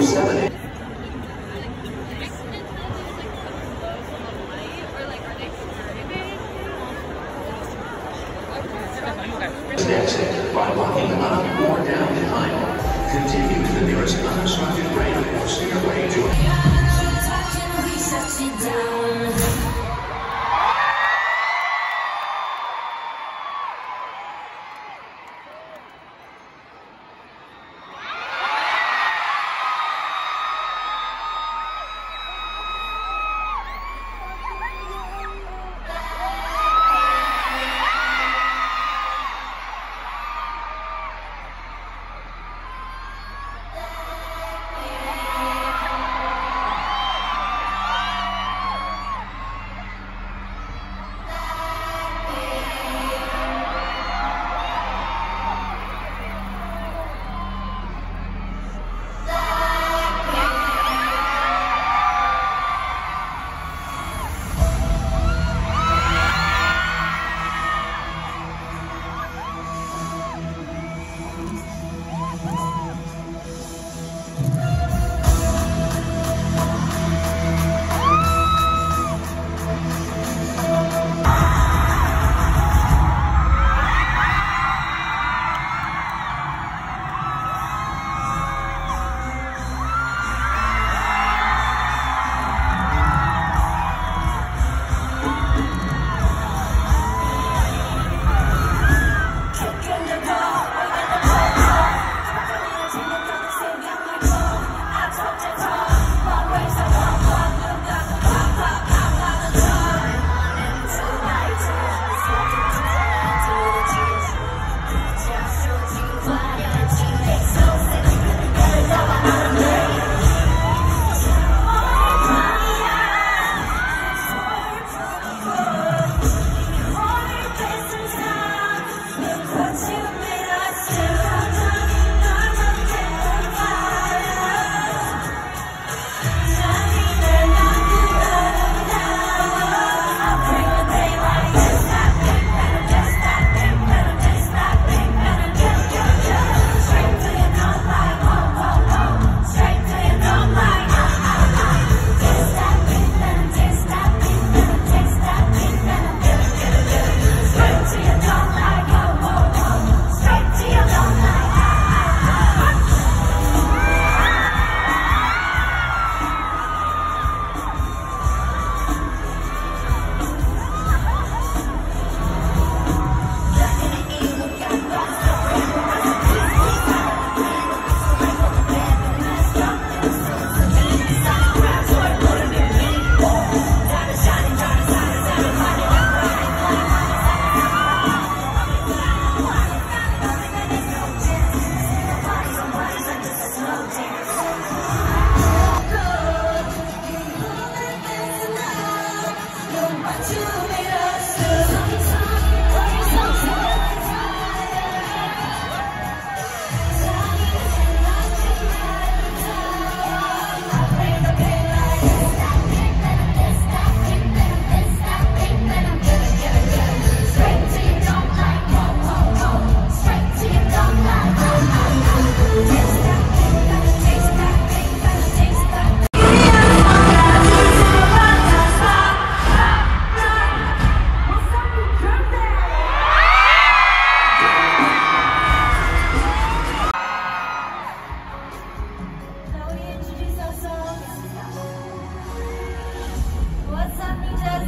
24-7.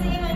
same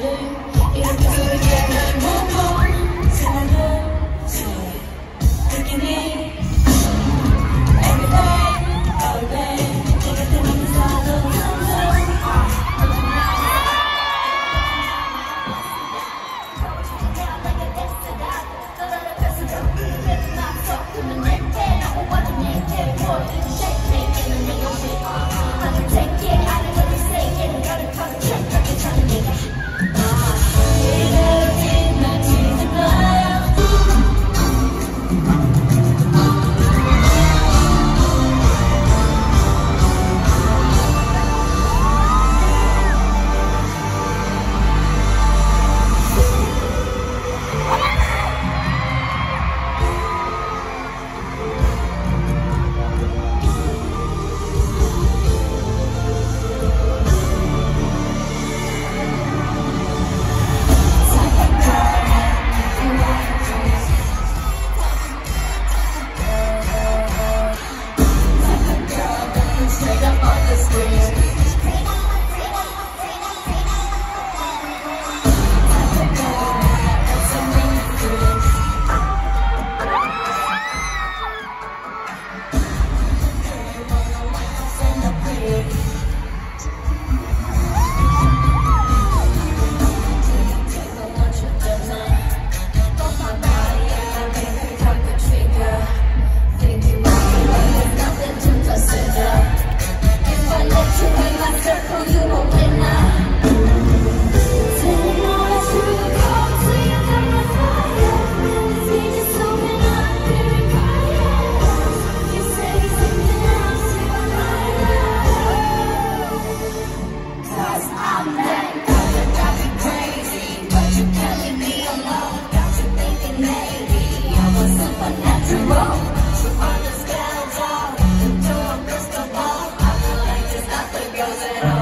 matter. Even if chosen.